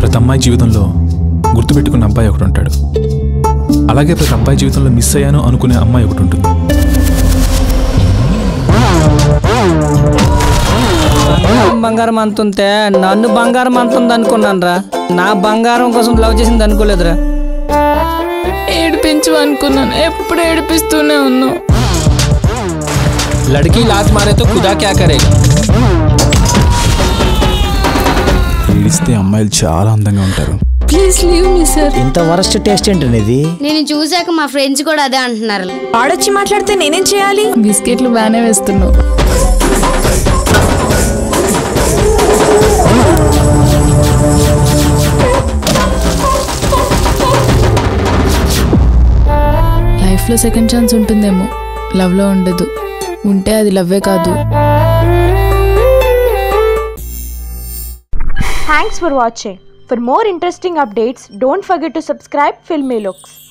ప్రతి అమ్మాయి జీవితంలో గుర్తుపెట్టుకున్న అబ్బాయి ఒకటి ఉంటాడు అలాగే ప్రతి అబ్బాయి జీవితంలో మిస్ అయ్యాను అనుకునే అమ్మాయి ఒకటి ఉంటుంది బంగారం అంతుంటే నన్ను బంగారం అంతుంది అనుకున్నాను రా నా బంగారం కోసం లవ్ చేసింది అనుకోలేదురా. ఏడిపించు అనుకున్నాను. ఎప్పుడు ఏడిపిస్తూనే ఉన్నావు. లడికి లాట్ మారేతో కుదా క్యా కరేగా ఇస్తే అమ్మాయిలు చాలా అందంగా ఉంటారు. ప్లీజ్ లీవ్ మీ సార్ ఇంత వరస్ట్ టేస్ట్ ఏంటనేది? నేను చూసాక మా ఫ్రెండ్స్ కూడా అదే అంటున్నారు. ఆడొచ్చి మాట్లాడితే నేనేం చేయాలి? బిస్కెట్లు బాగానే వేస్తున్నావు లైఫ్లో సెకండ్ ఛాన్స్ ఉంటుందేమో. లవ్లో ఉండదు. ఉంటే అది లవ్వే కాదు. Thanks for watching. For more interesting updates, don't forget to subscribe Filmy Looks.